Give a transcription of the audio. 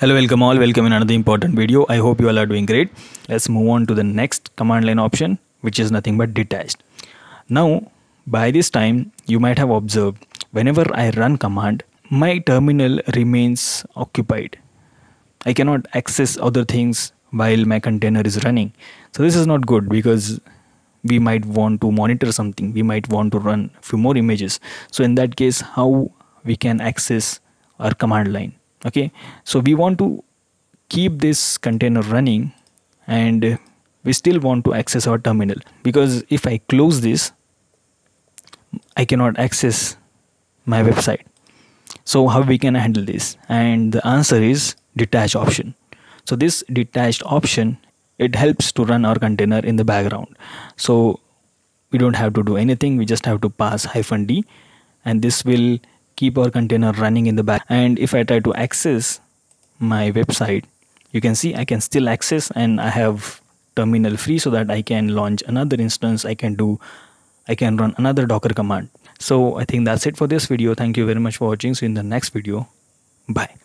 hello welcome all. Welcome in another important video. I hope you all are doing great. Let's move on to the next command line option which is nothing but detached. Now by this time you might have observed whenever i run command my terminal remains occupied. I cannot access other things while my container is running. So this is not good because we might want to monitor something. We might want to run a few more images. So in that case how we can access our command line okay? So we want to keep this container running and we still want to access our terminal. Because if I close this I cannot access my website. So how we can handle this? And the answer is detach option. So this detached option it helps to run our container in the background. So we don't have to do anything. We just have to pass hyphen d and this will keep our container running in the back. And if I try to access my website you can see I can still access and I have terminal free so that I can launch another instance. I can do I can run another docker command. So I think that's it for this video. Thank you very much for watching. See you in the next video. Bye